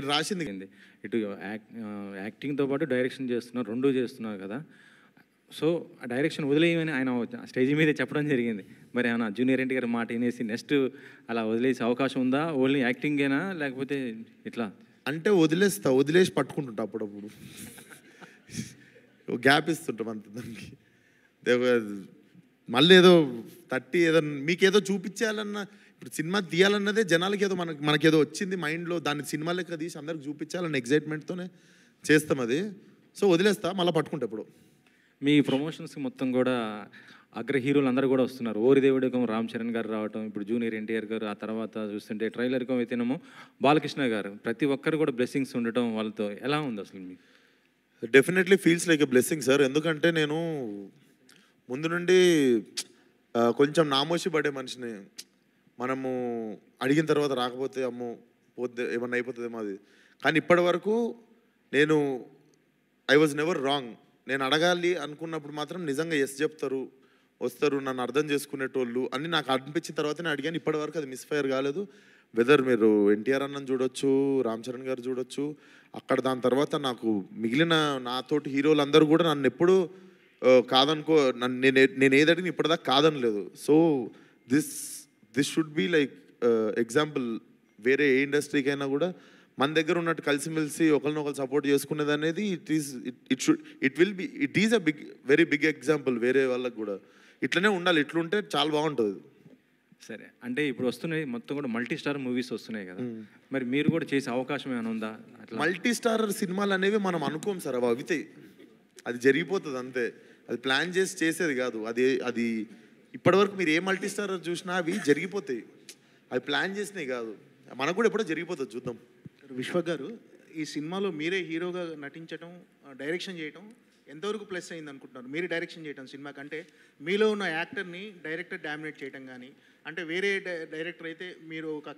రాసింది. ఇటు యాక్టింగ్తో పాటు డైరెక్షన్ చేస్తున్నారు రెండు చేస్తున్నారు కదా. సో ఆ డైరెక్షన్ వదిలేయమని ఆయన స్టేజ్ మీద చెప్పడం జరిగింది. మరి ఆయన జూనియర్ ఎన్టీ గారి మాట వినేసి నెక్స్ట్ అలా వదిలేసే అవకాశం ఉందా? ఓన్లీ యాక్టింగేనా? లేకపోతే ఇట్లా? అంటే వదిలేస్తా వదిలేసి పట్టుకుంటుంటా అప్పుడప్పుడు. గ్యాప్ ఇస్తుంటాం అంత దానికి. మళ్ళీ ఏదో తట్టి ఏదో మీకేదో చూపించాలన్న ఇప్పుడు సినిమా తీయాలన్నదే జనాలకి ఏదో మనకి మనకేదో వచ్చింది మైండ్లో దాన్ని సినిమా లెక్క తీసి అందరికి చూపించాలన్న ఎగ్జైట్మెంట్తోనే చేస్తాం అది. సో వదిలేస్తా మళ్ళీ పట్టుకుంటా ఇప్పుడు. మీ ప్రమోషన్స్ మొత్తం కూడా అగ్ర హీరోలు అందరూ కూడా వస్తున్నారు. ఓరి దేవుడికం రామ్ చరణ్ గారు రావటం ఇప్పుడు జూనియర్ ఎన్టీఆర్ గారు ఆ తర్వాత చూస్తుంటే ట్రైలర్కం అయితేనేమో బాలకృష్ణ గారు ప్రతి ఒక్కరు కూడా బ్లెస్సింగ్స్ ఉండటం వాళ్ళతో ఎలా ఉంది అసలు మీకు? Definitely feels like a blessing sir ఎందుకంటే నేను ముందు నుండి కొంచెం నామోషి పడే మనిషిని మనము అడిగిన తర్వాత రాకపోతే అమ్మో పోతే ఏమన్నా అయిపోతుందేమో అది. కానీ ఇప్పటి వరకు నేను ఐ వాజ్ నెవర్ రాంగ్ నేను అడగాలి అనుకున్నప్పుడు మాత్రం నిజంగా ఎస్ చెప్తారు వస్తారు నన్ను అర్థం చేసుకునేటోళ్ళు అని నాకు అనిపించిన తర్వాత నేను అడిగాను. ఇప్పటి వరకు అది మిస్ఫైర్ కాలేదు. వెదర్ మీరు ఎన్టీఆర్ అన్నం చూడొచ్చు రామ్ చరణ్ గారు చూడొచ్చు అక్కడ దాని తర్వాత నాకు మిగిలిన నాతోటి హీరోలు అందరూ కూడా నన్ను ఎప్పుడూ కాదనుకో నన్ను నేను నేను ఏది అడిగిన ఇప్పటిదాకా కాదనలేదు. So this this should be like example వేరే ఏ ఇండస్ట్రీకైనా కూడా మన దగ్గర ఉన్నట్టు కలిసిమెలిసి ఒకరినొకరు సపోర్ట్ చేసుకునేది అనేది it is it should it will be it is a big very big example వేరే వాళ్ళకి కూడా. ఇట్లనే ఉండాలి. ఇట్లుంటే చాలా బాగుంటుంది. సరే. అంటే ఇప్పుడు వస్తున్నాయి మొత్తం కూడా మల్టీ స్టార్ మూవీస్ వస్తున్నాయి కదా. మరి మీరు కూడా చేసే అవకాశం ఏమైనా ఉందా? మల్టీ స్టార్ సినిమాలు అనేవి మనం అనుకోం సార్. అవి అవుతాయి అది జరిగిపోతుంది అంతే. అది ప్లాన్ చేసి చేసేది కాదు. అది అది ఇప్పటివరకు మీరు ఏ మల్టీ స్టార్ చూసినా అవి జరిగిపోతాయి. అవి ప్లాన్ చేసినవి కాదు. మనకు కూడా ఎప్పుడో జరిగిపోతుంది చూద్దాం. విశ్వ గారు ఈ సినిమాలో మీరే హీరోగా నటించడం డైరెక్షన్ చేయటం ఎంతవరకు ప్లస్ అయింది అనుకుంటున్నారు? మీరు డైరెక్షన్ చేయటం సినిమా కంటే మీలో ఉన్న యాక్టర్ని డైరెక్టర్ డామినేట్ చేయటం కానీ అంటే వేరే డై- డైరెక్టర్ అయితే మీరు ఒక